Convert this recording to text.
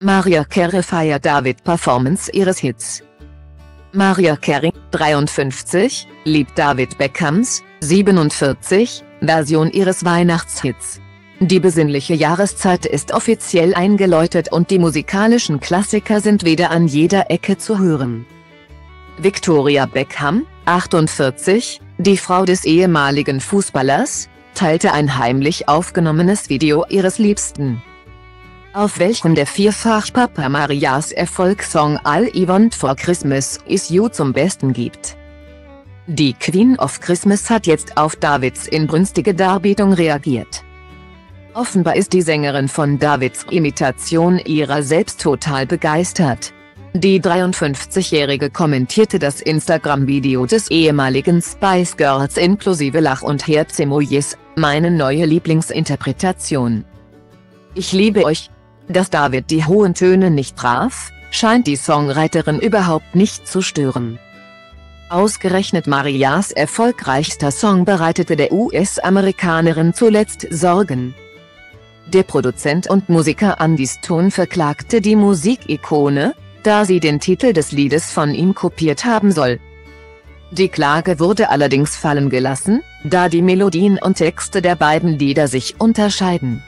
Mariah Carey feiert David Performance ihres Hits. Mariah Carey, 53, liebt David Beckhams, 47, Version ihres Weihnachtshits. Die besinnliche Jahreszeit ist offiziell eingeläutet und die musikalischen Klassiker sind wieder an jeder Ecke zu hören. Victoria Beckham, 48, die Frau des ehemaligen Fußballers, teilte ein heimlich aufgenommenes Video ihres Liebsten auf welchem der Vierfach-Papa Marias Erfolgssong All I Want for Christmas Is You zum Besten gibt. Die Queen of Christmas hat jetzt auf Davids inbrünstige Darbietung reagiert. Offenbar ist die Sängerin von Davids Imitation ihrer selbst total begeistert. Die 53-Jährige kommentierte das Instagram-Video des ehemaligen Spice Girls inklusive Lach- und Herz-Emojis, meine neue Lieblingsinterpretation. Ich liebe euch, dass David die hohen Töne nicht traf, scheint die Songwriterin überhaupt nicht zu stören. Ausgerechnet Marias erfolgreichster Song bereitete der US-Amerikanerin zuletzt Sorgen. Der Produzent und Musiker Andy Stone verklagte die Musikikone, da sie den Titel des Liedes von ihm kopiert haben soll. Die Klage wurde allerdings fallen gelassen, da die Melodien und Texte der beiden Lieder sich unterscheiden.